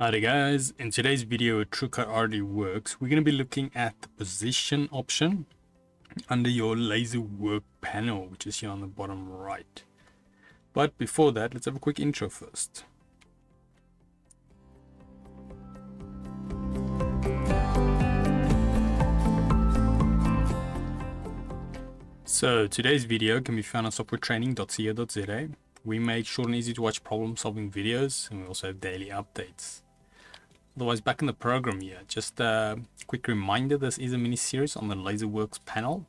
Alright guys, in today's video TruCUT RDWorks. We're going to be looking at the position option under your laser work panel, which is here on the bottom right. But before that, let's have a quick intro first. So today's video can be found on softwaretraining.co.za. We make short and easy to watch problem solving videos and we also have daily updates. Otherwise, back in the program here, just a quick reminder, this is a mini series on the LaserWorks panel.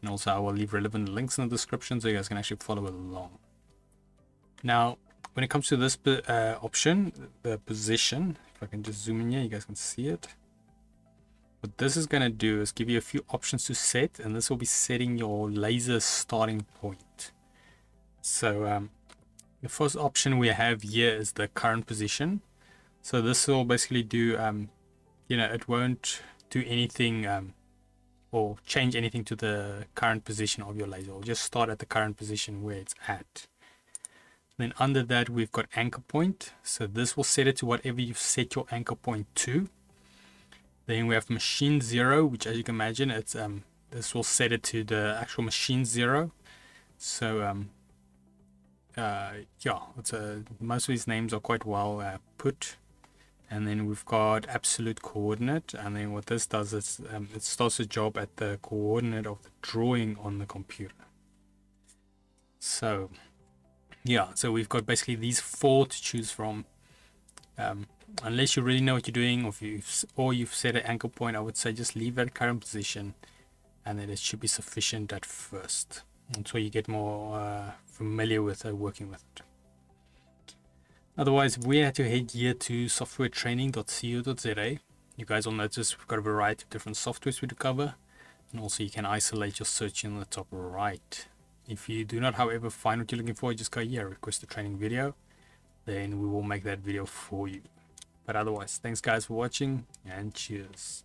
And also I will leave relevant links in the description so you guys can actually follow along. Now, when it comes to this uh, option, the position, if I can just zoom in here, you guys can see it. What this is going to do is give you a few options to set, and this will be setting your laser starting point. So um, the first option we have here is the current position. So this will basically do, um, you know, it won't do anything um, or change anything to the current position of your laser. It'll just start at the current position where it's at. Then under that, we've got anchor point. So this will set it to whatever you've set your anchor point to. Then we have machine zero, which as you can imagine, it's um this will set it to the actual machine zero. So um uh yeah, it's a most of these names are quite well uh, put. And then we've got absolute coordinate, and then what this does is um, it starts a job at the coordinate of the drawing on the computer. So yeah, so we've got basically these four to choose from. Um, unless you really know what you're doing or you've, or you've set an anchor point I would say just leave at current position and then it should be sufficient at first until you get more uh, familiar with uh, working with it. Otherwise, we had to head here to softwaretraining.co.za. You guys will notice we've got a variety of different softwares we cover and also you can isolate your search in the top right. If you do not, however, find what you're looking for, just go here, request a training video, then we will make that video for you. But otherwise, thanks guys for watching and cheers.